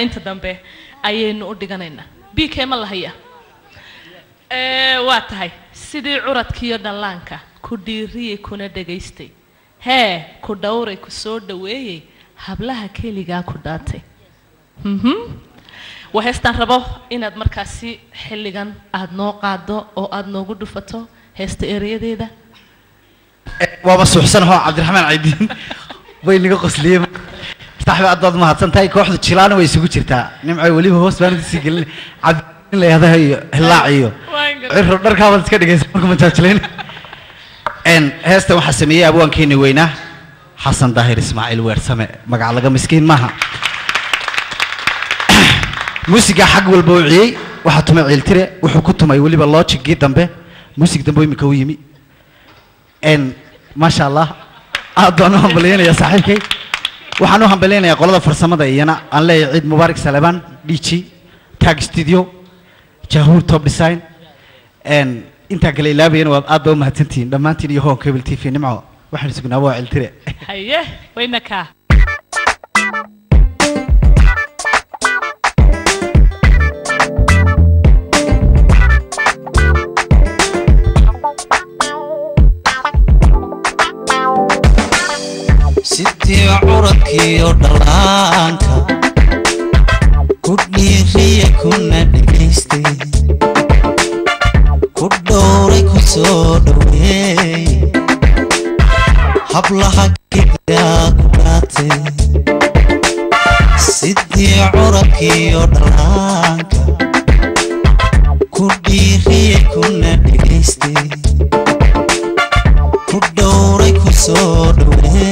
inta dambe ayaynu u dhiganaynaa. B k ma lahaya waa tahay sidii curadkiiyo dhallaanka ku dhiiriyey kuna dhagaystay hee ku dhowray ku soo dhaweeyey hablaha keligaa ku dhaatay. Mhm. waa heestaan rabo inaad markaasi xilligan aada noo qaado oo aada noogu dhufato heesta ereyadeeda waaba suuxsanahoo cabdiraxmaan caydiin. Way naga qosliyeen saaxiib aad baad mahadsan tahay kooxda jilaana way isugu jirtaa. Nimco weliba hoos baan sii gelin. Cabdiraxmaan la yahdaha iyo hilaac iyo ciro dharkaabaad iska dhigaysa marka majaajilayn n heestan waxaa sameeyey abwaankeeni weynaa xasan daahir ismaaciil weersame. Magac laga miskiin maaha. Muusiga xag walba u ciyey waxaa tumay ciiltire wuxuu ku tumay weliba loojigii dambe. Muusig dambe imika u yimi. N maasha allah aad baan u hambaleynayaa saaxiibkay waxaan u hambaleynayaa qolada farsamada iyana. Aan leeyahay ciid mubaarak salebaan dhiiji tag studio jahuur top design. Intaan kale ilaabayana waad aad baa u mahadsantihiin. Dhammaantiin iyo hoon cable t v nimco waxaan sugnaa waa ciltire haye wayna kaa sidii curadkiiyo dhallaanka ku dhiiriye kuna dhagaystay ku dhowray ku soo dhoweey hablaha gidaa ku dhaatay sidii curadkiiyo dhallaanka ku dhiiriye kuna dhagaystay ku dhowray ku soo dhoweey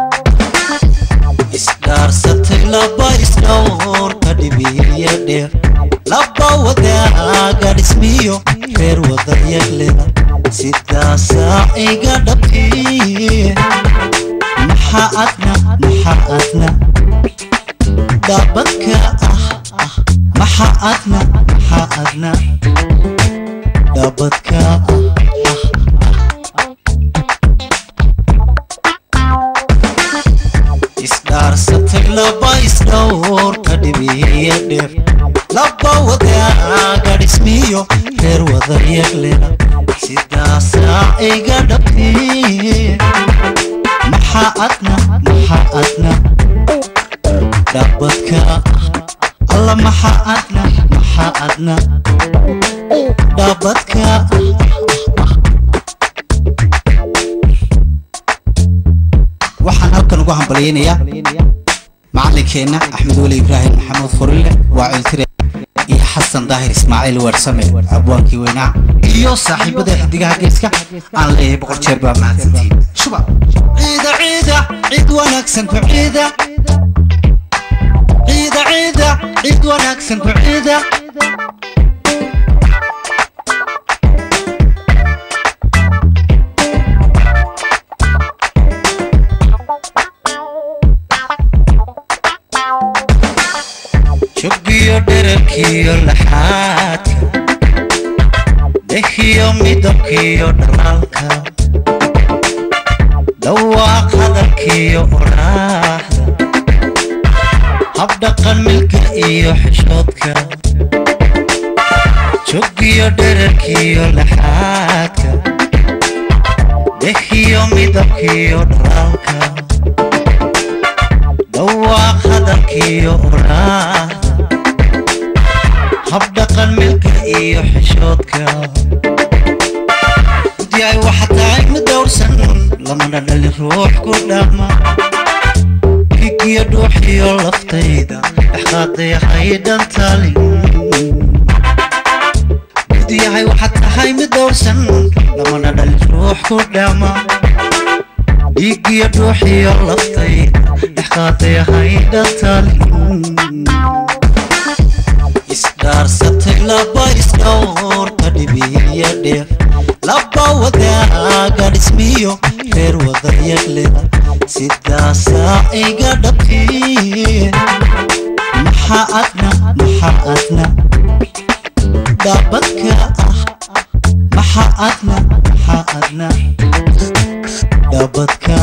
isdhaarsatay laba isdhowrka dhibiya dheer laba wadaaga dhismiyo reer wadayagleda sidaasaa iga dhabti maxaa adna maxaa adna dhaabadka ah ah maxaa adna maxaa adna dhaabadka dhibiya dheer laba wadaaga dhismiyo reer wadayagleda sidaasaa iga dhabti maxaa adna maxaa adna dhaabadka alla maxaa adna maxaa adna dhaabadka waxaan halkan ugu hambalyaynayaa macalinkeenna axmed weli ibraahim maxamuud furille waa ciltire iyo xasan daahir ismaaciil weersame abwaankii weynaa iyo saaxiibada xidigaha geeska aan leeyahay boqol jeer baa mahadsantihiin shuba. Ciida ciida cid wanaagsan ku ciida. Ciida ciida cid wanaagsan ku ciida jogiyo dherarkiyo laxaadka dhehiyo midabkiyo dhalaalka dhawaaq hadalkiyo oraaxda habdhaqan milka iyo xishoodka jogiyo dherarkiyo laxaadka dhehiyo midabkiyo dhalaalka dhawaaq hadalkiyo oraaxda حبق الملك يحشوتك دياي وحتى مدورسن لما ندل روح كيك يدوح دوحي ولفتيدا احقاطي حيدا تالي دياي وحتى عيك مدور سن لما ندل روح كيك يدوح دوحي ولفتيدا احقاطي حيدا تالي iga dhabkii maxaa adna maxaa adna dhaabadka ah maxaa adna maxaa adna dhaabadka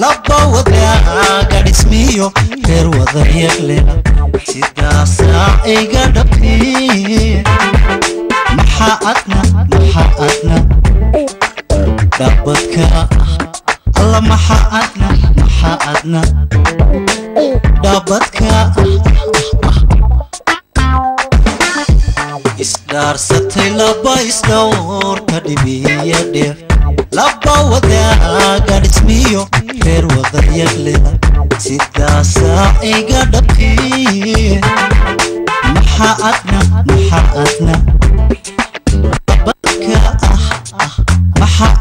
laba wadaaga dhismiyo reer wadayagleda sidaasaa iga dhabkii maxaa adna maxaa adna. Dhaabadka ah alla maxaa adna maxaa adna. Dhaabadka ah isdhaarsatay laba isdhowrka dhibiya dheef laba wadaaga dhismiyo reer wadayagleda sidaasaa iga dhabkii maxaa adna maxaa adna dhaabadka ah ah maxaa